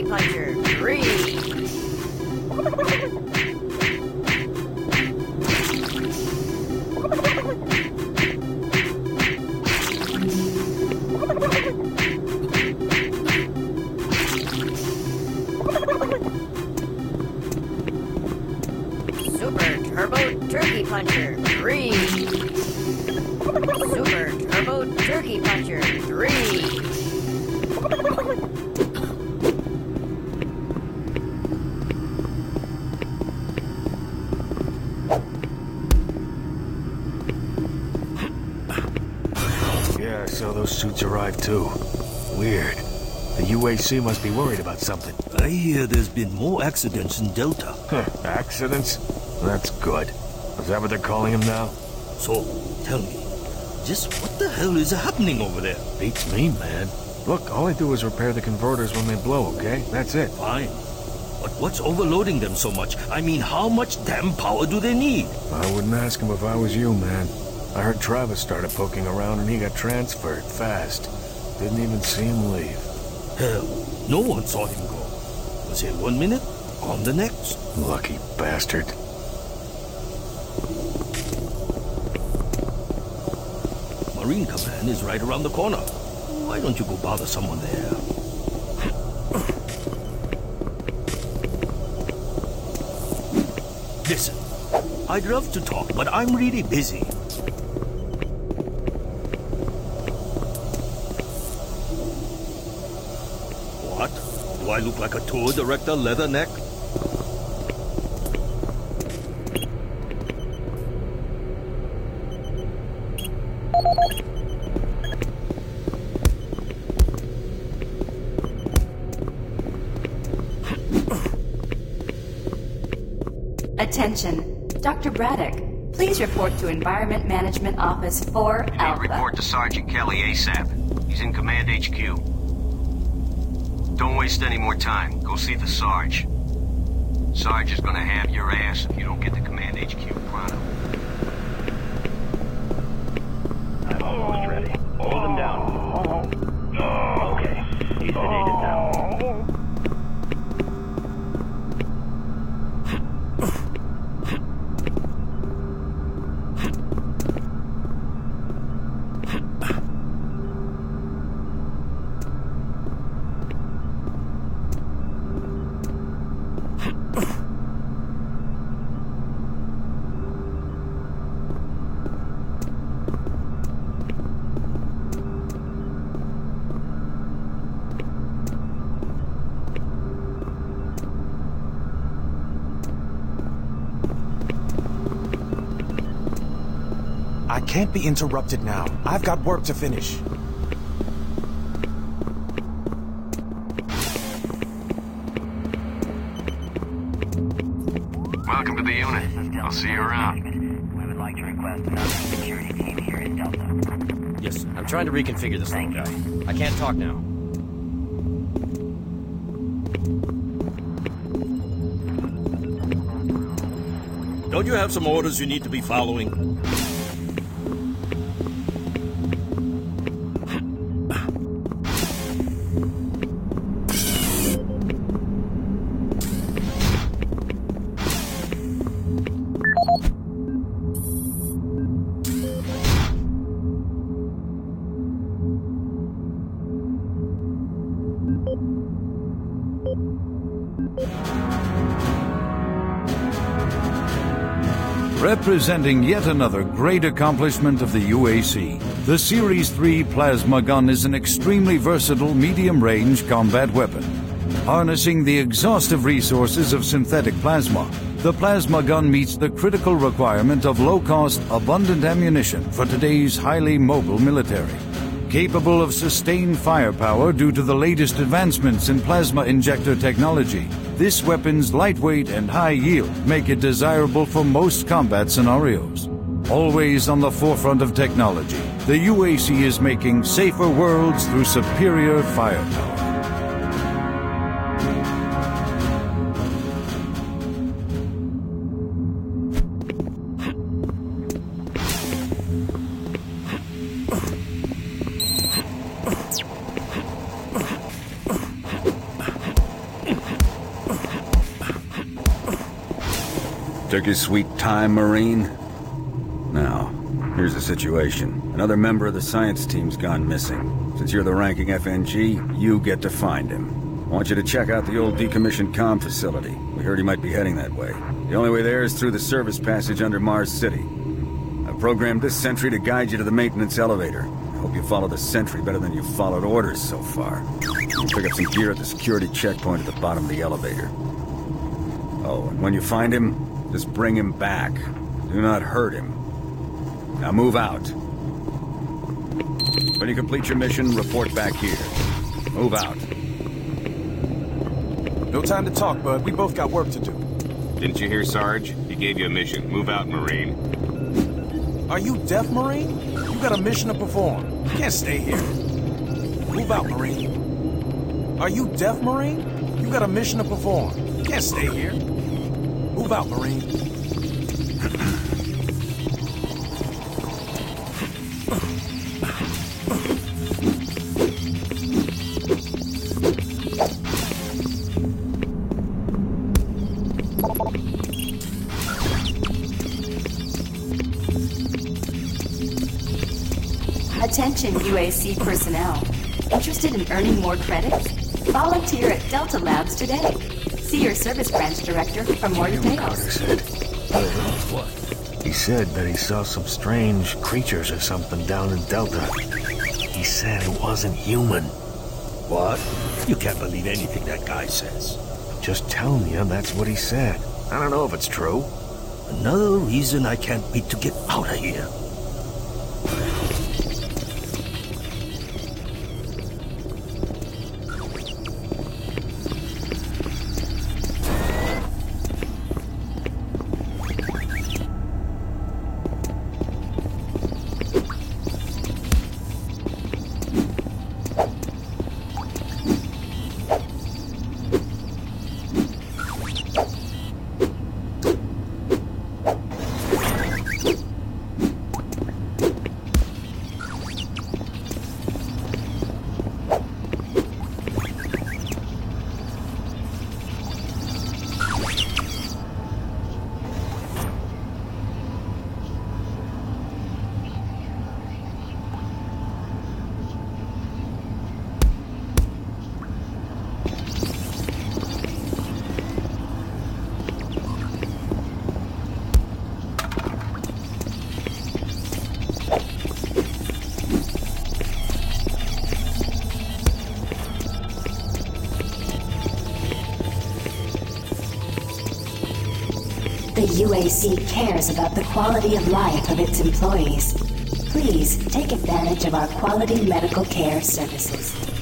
Turkey Puncher 3. Super Turbo Turkey Puncher 3. Super Turbo Turkey Puncher 3. Too. Weird. The UAC must be worried about something. I hear there's been more accidents in Delta. Huh, accidents? That's good. Is that what they're calling them now? So, tell me, just what the hell is happening over there? Beats me, man. Look, all I do is repair the converters when they blow, okay? That's it. Fine. But what's overloading them so much? I mean, how much damn power do they need? I wouldn't ask him if I was you, man. I heard Travis started poking around and he got transferred fast. Didn't even see him leave. Hell, no one saw him go. Was here one minute, on the next. Lucky bastard. Marine Command is right around the corner. Why don't you go bother someone there? Listen, I'd love to talk, but I'm really busy. What? Do I look like a tour director, Leatherneck? Attention. Dr. Braddock, please report to Environment Management Office 4 You need Alpha. report to Sergeant Kelly ASAP. He's in Command HQ. Don't waste any more time. Go see the Sarge. Sarge is gonna have your ass if you don't get to Command HQ pronto. I'm almost ready. Hold him down. Oh. Okay, he's sedated now. I can't be interrupted now. I've got work to finish. Welcome to the unit. I'll see you around. We would like to request another security team here in Delta. Yes, I'm trying to reconfigure this little guy. I can't talk now. Don't you have some orders you need to be following? Representing yet another great accomplishment of the UAC, the Series 3 plasma gun is an extremely versatile medium range combat weapon. Harnessing the exhaustive resources of synthetic plasma, the plasma gun meets the critical requirement of low cost, abundant ammunition for today's highly mobile military. Capable of sustained firepower due to the latest advancements in plasma injector technology, this weapon's lightweight and high yield make it desirable for most combat scenarios. Always on the forefront of technology, the UAC is making safer worlds through superior firepower. Took your sweet time, Marine? Now, here's the situation. Another member of the science team's gone missing. Since you're the ranking FNG, you get to find him. I want you to check out the old decommissioned com facility. We heard he might be heading that way. The only way there is through the service passage under Mars City. I've programmed this sentry to guide you to the maintenance elevator. I hope you follow the sentry better than you've followed orders so far. You pick up some gear at the security checkpoint at the bottom of the elevator. Oh, and when you find him, just bring him back. Do not hurt him. Now move out. When you complete your mission, report back here. Move out. No time to talk, bud. We both got work to do. Didn't you hear, Sarge? He gave you a mission. Move out, Marine. Are you deaf, Marine? You got a mission to perform. You can't stay here. Move out, Marine. Are you deaf, Marine? You got a mission to perform. You can't stay here. Move out, Marine. Attention UAC personnel. Interested in earning more credits? Volunteer at Delta Labs today. See your service branch director for more Carter details. said. What? He said that he saw some strange creatures or something down in Delta. He said it wasn't human. What? You can't believe anything that guy says. Just telling you, that's what he said. I don't know if it's true. Another reason I can't wait to get out of here. UAC cares about the quality of life of its employees. Please take advantage of our quality medical care services.